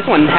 this one has